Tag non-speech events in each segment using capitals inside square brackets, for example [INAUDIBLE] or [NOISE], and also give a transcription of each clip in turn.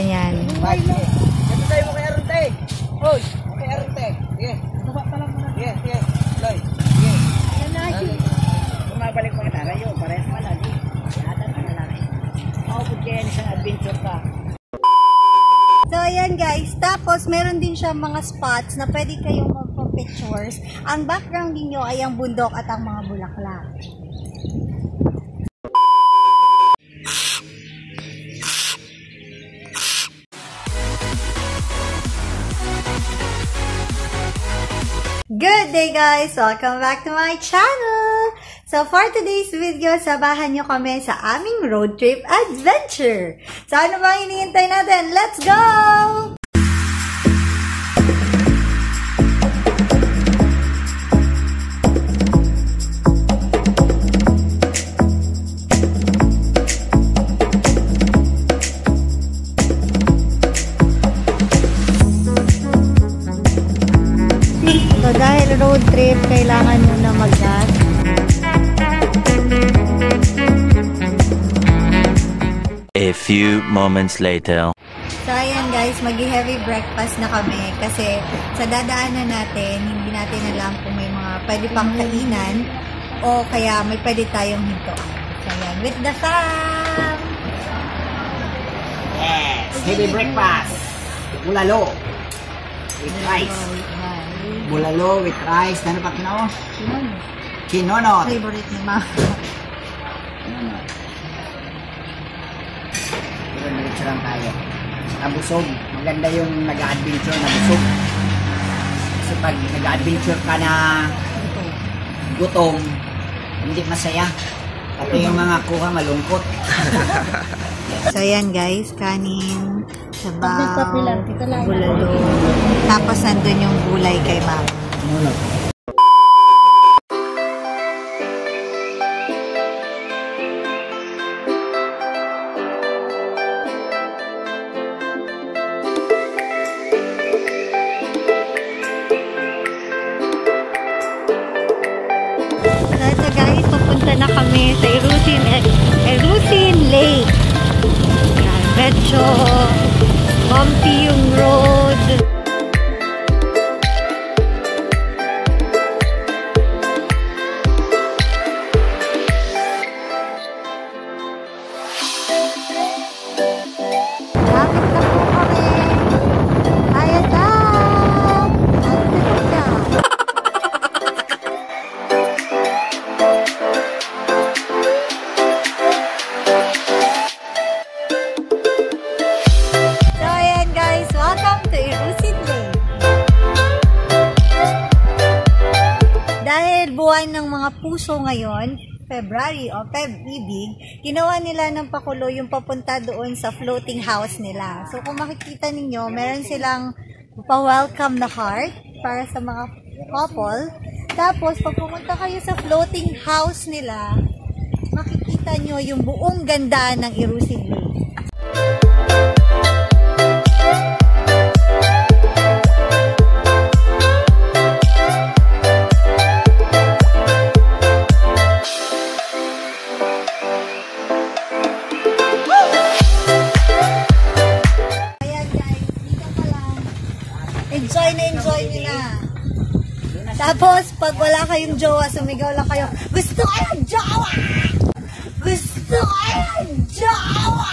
Ganyan. Ito tayo mo kay Arunte. Hoy, kay Arunte. Sige. Baba pa lang muna. Sige, sige. Loy. Sige. Bumabalik pa kita. Rayo, parehas pala. Di. Yata na lalaki. Maupod kaya isang adventure ka. So, ayan guys. Tapos, meron din siya mga spots na pwede kayong magpa-pictures. Ang background ninyo ay ang bundok at ang mga bulaklak. Good day guys! Welcome back to my channel! So for today's video, sabahan nyo kami sa aming road trip adventure! So ano bang hinihintay natin? Let's go! So dahil road trip, kailangan nyo na mag-gas. A few moments later. So ayan guys, magi-heavy breakfast na kami kasi sa dadaanan natin, hindi natin alam kung may mga pwede pang kainan o kaya may pwede tayong hintuan. So ayan, with the fam! Yes. Heavy breakfast. Bulalo. With rice. Bulalo with rice. Ano pa kinao? Kinonot. Favorite ni Mama. Pero diretso lang tayo. Nabusog. Maganda yung nag-adventure na busog. Kasi pag nag-adventure ka na gutom, hindi masaya. Pati yung mga kuha malungkot. [LAUGHS] So ayan guys, kanin, sabaw, bulalo. Tapos nandun yung gulay kay Mama. So ito guys, pupunta na kami sa Erusin, Erusin Lake. Medyo bumpy yung road. Ginawa nila ng pakulo yung papunta doon sa floating house nila. So, kung makikita ninyo, meron silang pa-welcome na heart para sa mga couple. Tapos, pag pumunta kayo sa floating house nila, makikita nyo yung buong ganda ng Irusin Tapos, pag wala kayong jowa, sumigaw lang kayo, Gusto ko yung jowa! Gusto ko yung jowa!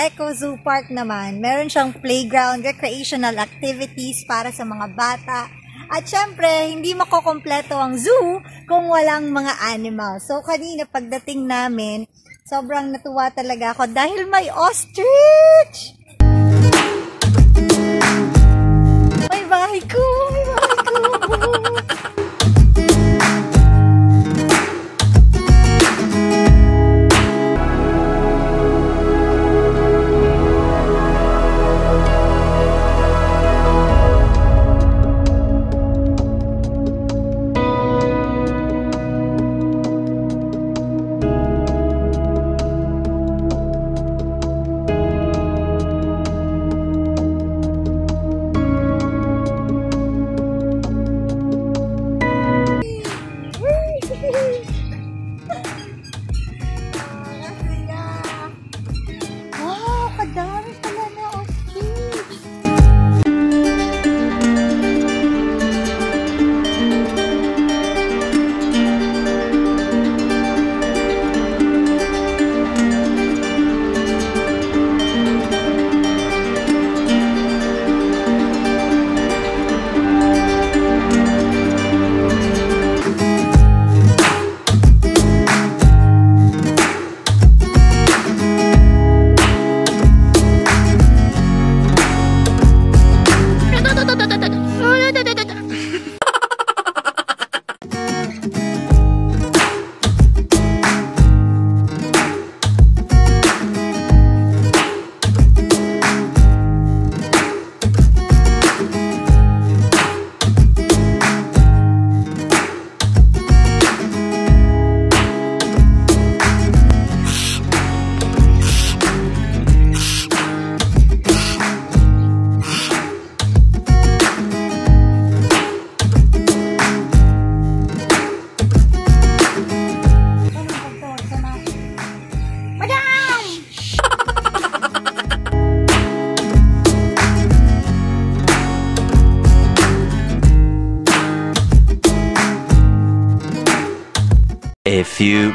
Eco Zoo Park naman, meron siyang playground, recreational activities para sa mga bata. At syempre, hindi makokompleto ang zoo kung walang mga animals. So, kanina pagdating namin, sobrang natuwa talaga ako dahil may ostrich! May bahay ko! May bahay ko!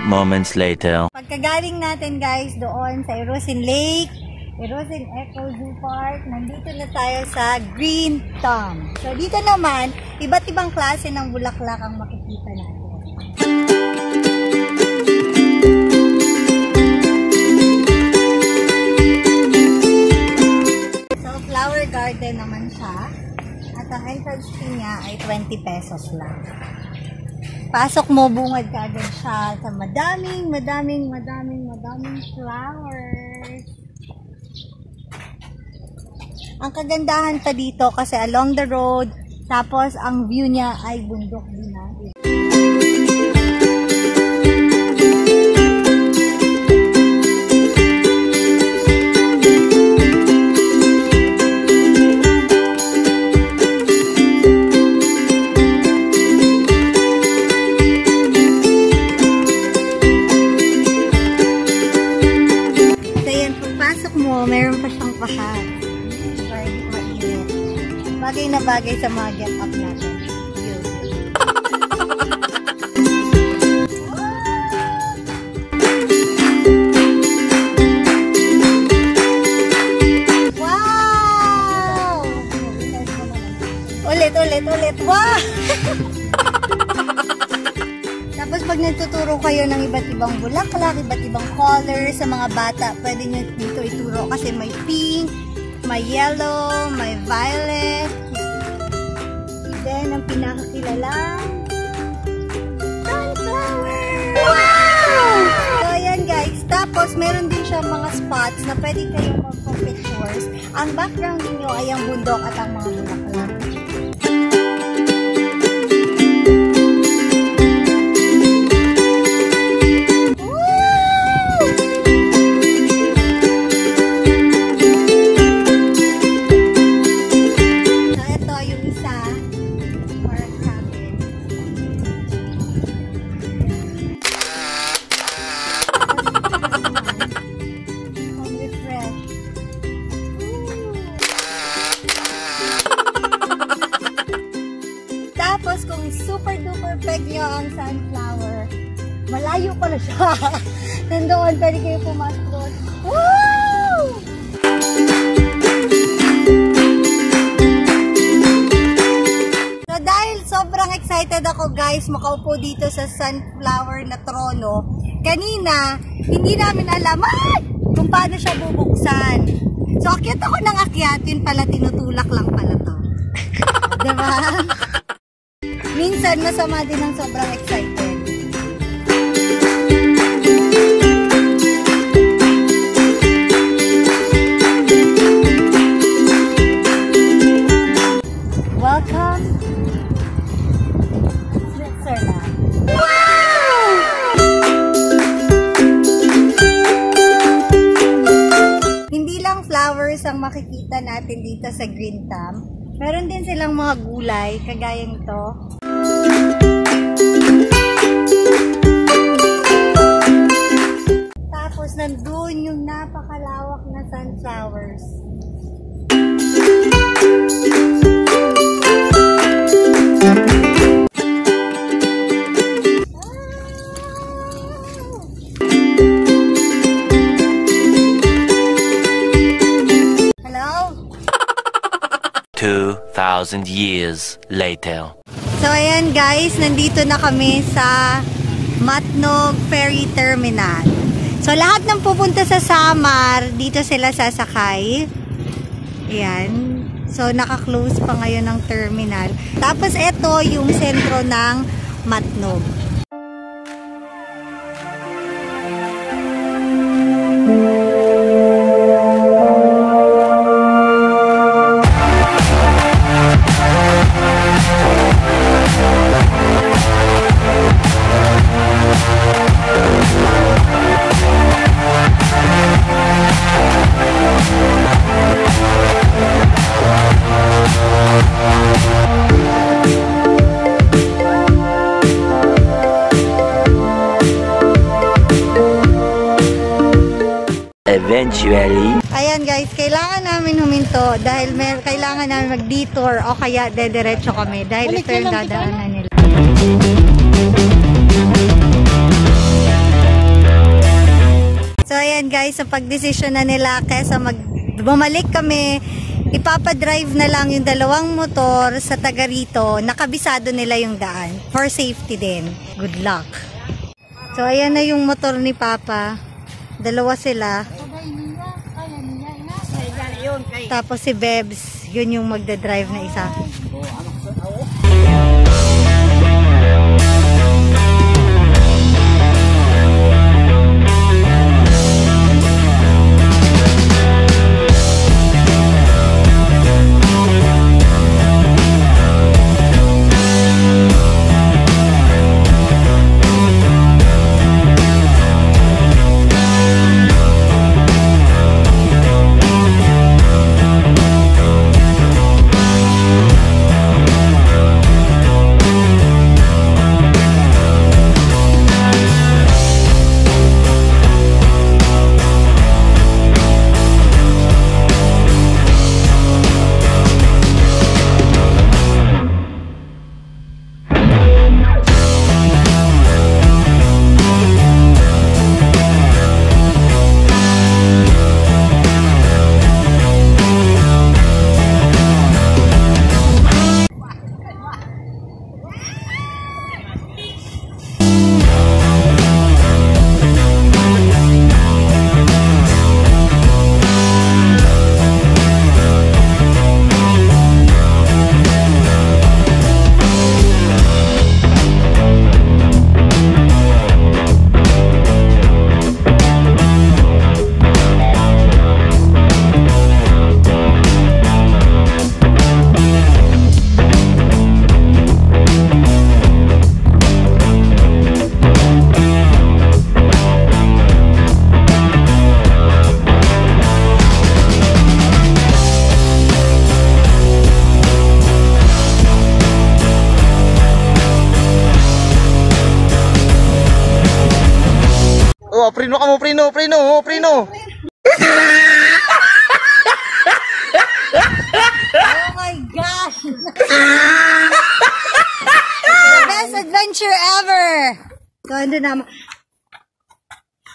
Moments later. Pagkagaling natin guys doon sa Erosin Lake, Erosin Eco Zoo Park, nandito na tayo sa Green Thumb. So dito naman, iba't ibang klase ng bulaklak ang makikita natin. So flower garden naman siya. At ang entrance fee niya ay 20 pesos lang. Pasok mo, bungad ka agad siya sa madaming, madaming, madaming, madaming flowers. Ang kagandahan pa dito kasi along the road, tapos ang view niya ay bundok din Bagay sa mga get-up natin. Yun. Wow! Ulit, ulit, ulit. Wow! [LAUGHS] Tapos pag nagtuturo kayo ng iba't ibang bulaklak, iba't ibang color sa mga bata, pwede nyo dito ituro kasi may pink, may yellow, may violet. Then, ang pinakakilala, sunflower! Wow! So, ayan guys. Tapos, meron din siya mga spots na pwede kayong magpa-pictures. Ang background ninyo ay ang bundok at ang mga malayo pa na siya. [LAUGHS] Nandoon, pwede kayo pumasok doon. Woo! So dahil sobrang excited ako guys makaupo dito sa sunflower na trono, kanina hindi namin alam ay, kung paano siya bubuksan. So akyat ako ng akyat, yun pala tinutulak lang pala to. [LAUGHS] diba? Minsan masama din ang sobrang excited. Sa Green Thumb. Meron din silang mga gulay, kagaya nito. Tapos nandun yung napakalawak na sunflowers. Hello? 2,000 years later. So ayan guys, nandito na kami sa Matnog Ferry Terminal. So lahat ng pupunta sa Samar, dito sila sasakay. Ayan. So naka-close pa ngayon ng terminal. Tapos ito yung sentro ng Matnog. Eventually, Ayan guys, kailangan namin huminto dahil may, kailangan namin mag-detour o kaya dediretso kami dahil ito yung dadaanan nila. ayan guys, sa pagdesisyon na nila kesa mag bumalik kami, ipapadrive na lang yung dalawang motor sa taga rito, nakabisado nila yung daan. For safety din. Good luck. So, ayan na yung motor ni Papa. Dalawa sila. Tapos si Bebs, yun yung magdadrive na isa. Prino ka mo, prino, prino, oh, prino. Oh my gosh! The best adventure ever! So, ano naman.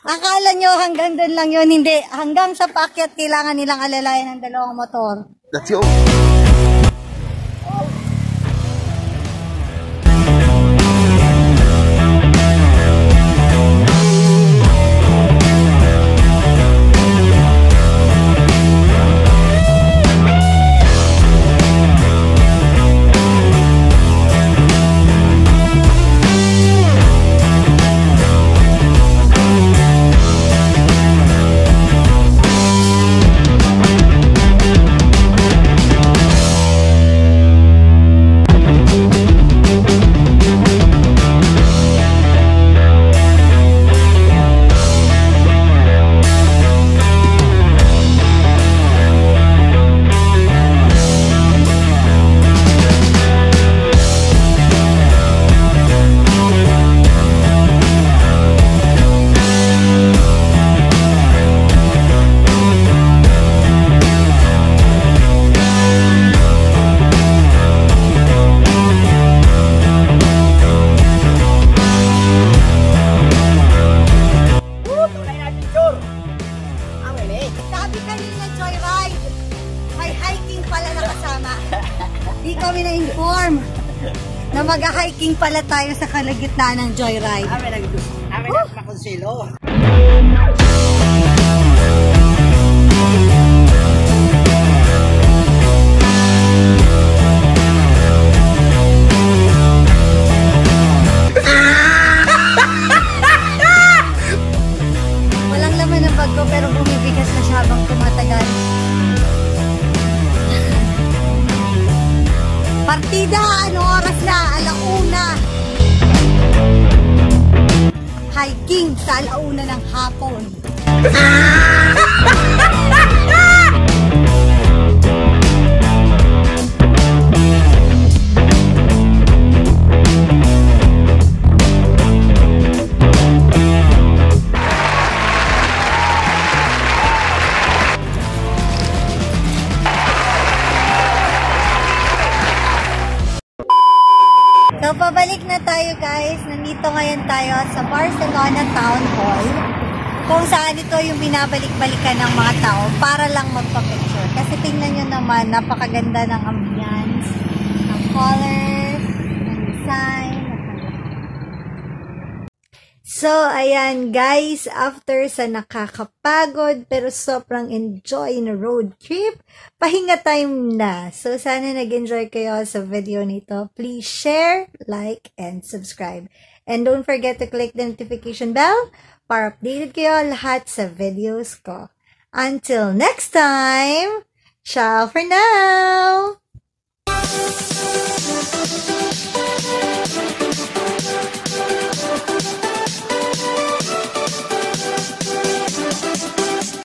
Akala nyo hanggang doon lang yun. Hindi. Hanggang sa paakyat, kailangan nilang alalayan ng dalawang motor. Let's go. Pala tayo sa kalagitnaan ng Joyride. Kami nag... Kami nagpakonsilo. Walang sa alauna ng hapon. [LAUGHS] Nandito ngayon tayo sa Barcelona Town Hall. kung saan ito yung binabalik-balikan ng mga tao para lang magpa-picture. Kasi tingnan nyo naman, napakaganda ng ambience, ng colors, ng design, So, ayan guys, after sa nakakapagod pero sobrang enjoy na road trip, pahinga time na. So, sana nag-enjoy kayo sa video nito. Please share, like, and subscribe. And don't forget to click the notification bell para updated kayo lahat sa videos ko. Until next time, ciao for now!